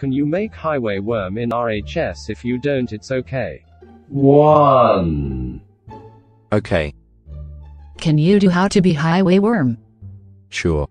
Can you make highway worm in RHS? If you don't, it's okay. 1. Okay, Can you do how to be highway worm? sure.